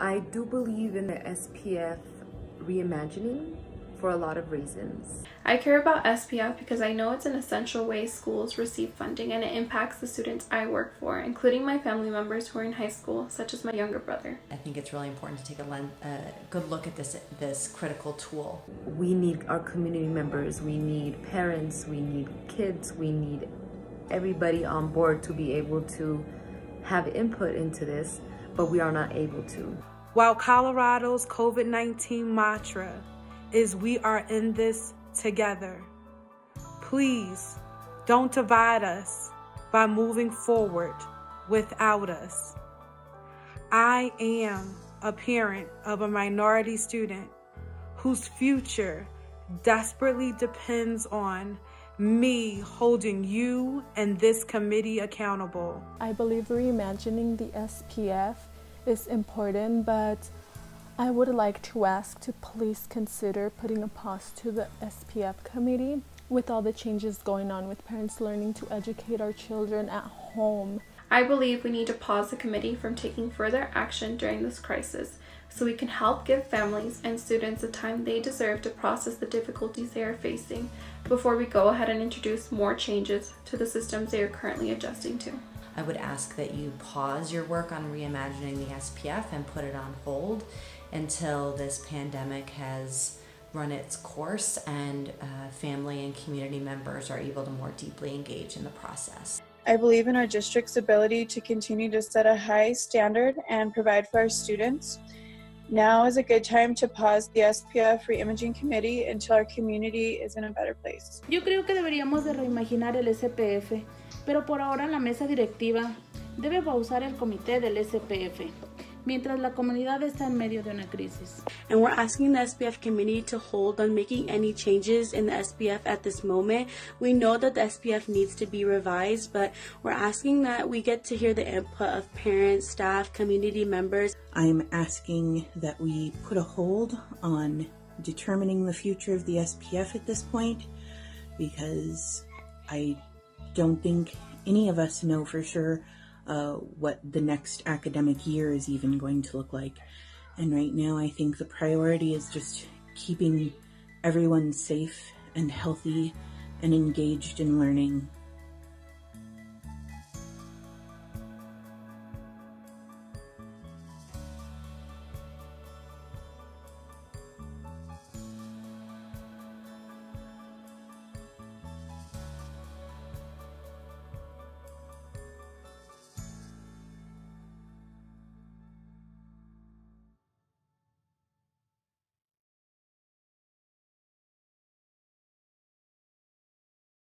I do believe in the SPF reimagining for a lot of reasons. I care about SPF because I know it's an essential way schools receive funding and it impacts the students I work for, including my family members who are in high school, such as my younger brother. I think it's really important to take a, a good look at this, this critical tool. We need our community members, we need parents, we need kids, we need everybody on board to be able to have input into this, but we are not able to. While Colorado's COVID-19 mantra is we are in this together, please don't divide us by moving forward without us. I am a parent of a minority student whose future desperately depends on me holding you and this committee accountable. I believe reimagining the SPF is important, but I would like to ask to please consider putting a pause to the SPF committee with all the changes going on with parents learning to educate our children at home. I believe we need to pause the committee from taking further action during this crisis so we can help give families and students the time they deserve to process the difficulties they are facing before we go ahead and introduce more changes to the systems they are currently adjusting to. I would ask that you pause your work on reimagining the SPF and put it on hold until this pandemic has run its course and uh, family and community members are able to more deeply engage in the process. I believe in our district's ability to continue to set a high standard and provide for our students. Now is a good time to pause the SPF Reimaging Committee until our community is in a better place. Yo creo que deberíamos de reimaginar el SPF, pero por ahora la mesa directiva debe pausar el comité del SPF. Mientras la comunidad está en medio de una crisis. And we're asking the SPF committee to hold on making any changes in the SPF at this moment. We know that the SPF needs to be revised, but we're asking that we get to hear the input of parents, staff, community members. I'm asking that we put a hold on determining the future of the SPF at this point because I don't think any of us know for sure uh, what the next academic year is even going to look like. And right now, I think the priority is just keeping everyone safe and healthy and engaged in learning